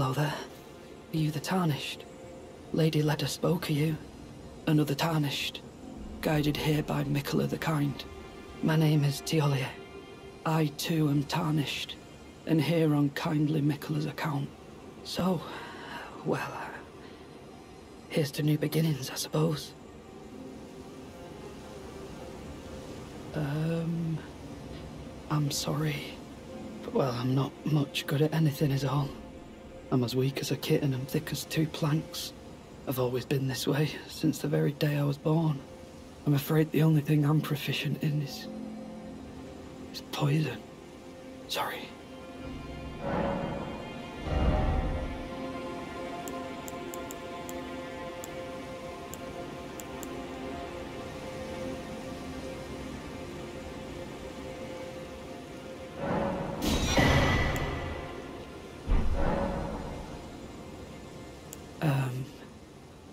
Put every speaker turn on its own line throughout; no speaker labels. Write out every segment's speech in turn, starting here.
Hello there. Are you the Tarnished? Lady Leda spoke of you. Another Tarnished. Guided here by Miquella the Kind. My name is Thiollier. I too am Tarnished, and here on kindly Miquella's account. So, well, uh, here's to new beginnings, I suppose. Um, I'm sorry. But, well, I'm not much good at anything is all. I'm as weak as a kitten and thick as two planks. I've always been this way, since the very day I was born. I'm afraid the only thing I'm proficient in is... is poison. Sorry.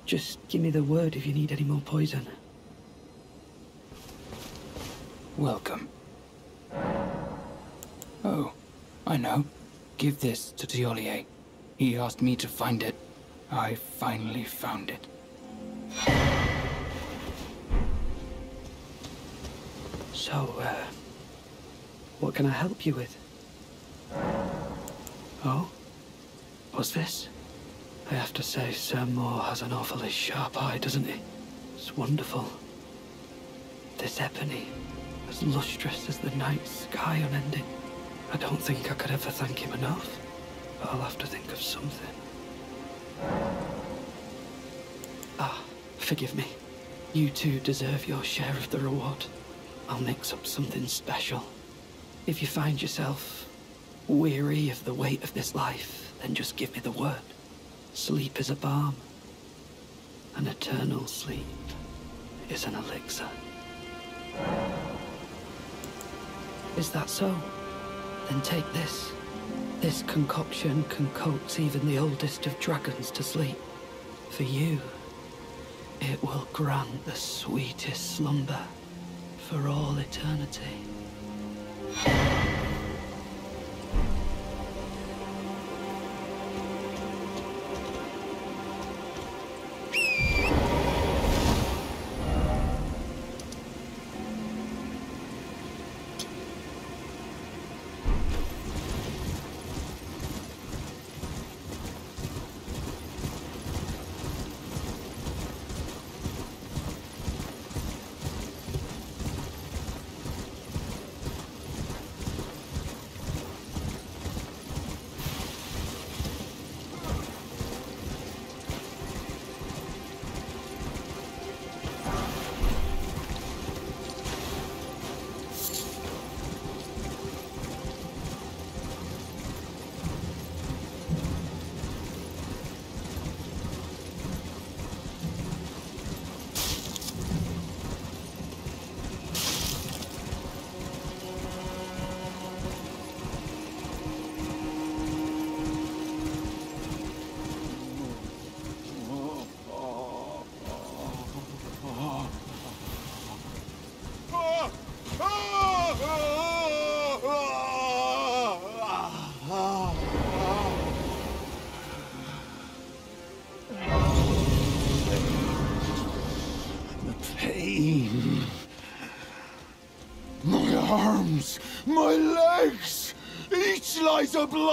Just give me the word if you need any more poison.
Welcome. Oh, I know. Give this to Thiollier. He asked me to find it. I finally found it.
So, uh, what can I help you with? Oh? What's this? I have to say, Sir Moore has an awfully sharp eye, doesn't he? It's wonderful. This ebony, as lustrous as the night sky unending. I don't think I could ever thank him enough, but I'll have to think of something. Ah, forgive me. You two deserve your share of the reward. I'll mix up something special. If you find yourself weary of the weight of this life, then just give me the word. Sleep is a balm. An eternal sleep is an elixir. Is that so? Then take this. This concoction concocts even the oldest of dragons to sleep. For you, it will grant the sweetest slumber for all eternity.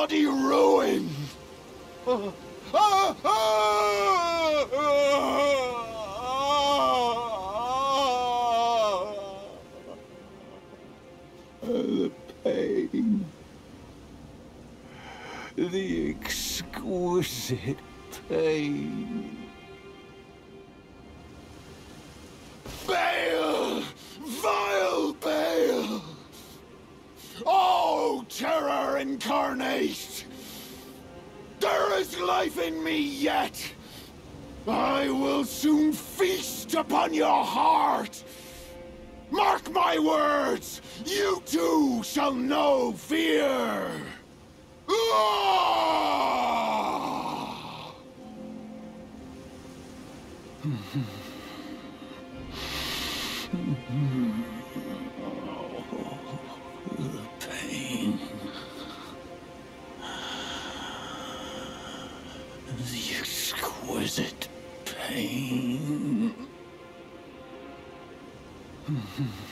Bloody ruin. 嗯ん、う、